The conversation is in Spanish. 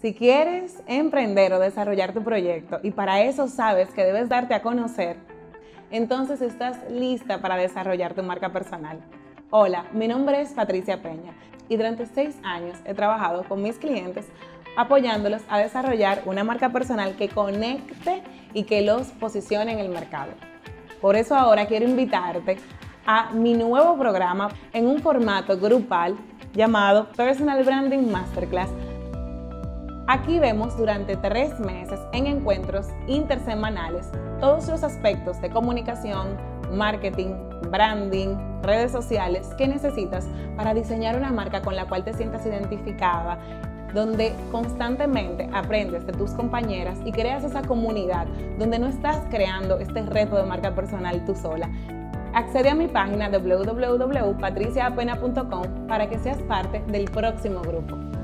Si quieres emprender o desarrollar tu proyecto y para eso sabes que debes darte a conocer, entonces estás lista para desarrollar tu marca personal. Hola, mi nombre es Patricia Peña y durante seis años he trabajado con mis clientes apoyándolos a desarrollar una marca personal que conecte y que los posicione en el mercado. Por eso ahora quiero invitarte a mi nuevo programa en un formato grupal llamado Personal Branding Masterclass Aquí vemos durante tres meses en encuentros intersemanales todos los aspectos de comunicación, marketing, branding, redes sociales que necesitas para diseñar una marca con la cual te sientas identificada, donde constantemente aprendes de tus compañeras y creas esa comunidad donde no estás creando este reto de marca personal tú sola. Accede a mi página www.patriciaapena.com para que seas parte del próximo grupo.